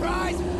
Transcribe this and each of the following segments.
Surprise!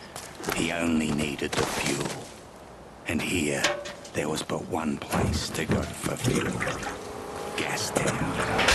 He only needed the fuel. And here, there was but one place to go for fuel. Gastown. Listen,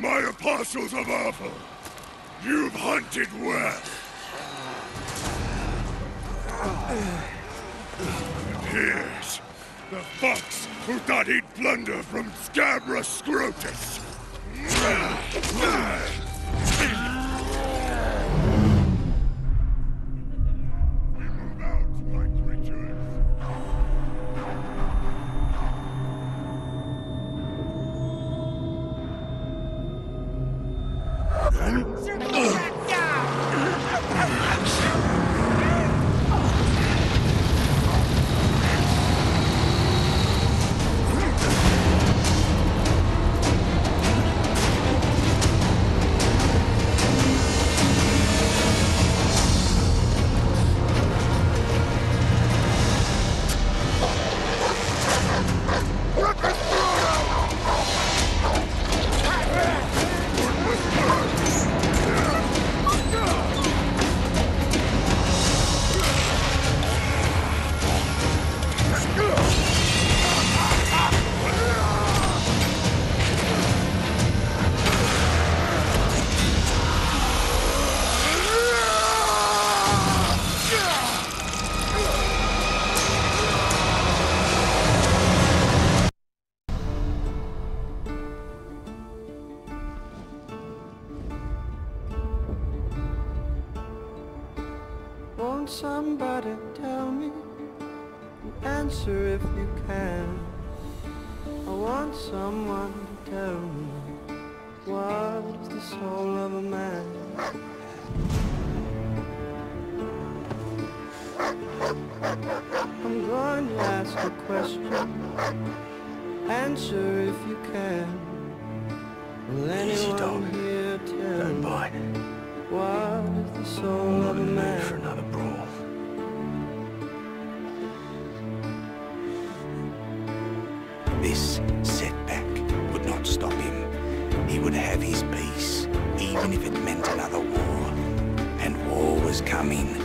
my apostles of Arthur! You've hunted well. Here's the fox who thought he'd plunder from Scabrous Scrotus. Won't somebody tell me? Answer if you can. I want someone to tell me what is the soul of a man. I'm going to ask a question. Answer if you can. Will Easy, anyone dog. here tell Don't bite. what is the soul setback would not stop him. He would have his peace, even if it meant another war. And war was coming,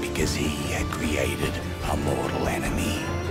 because he had created a mortal enemy.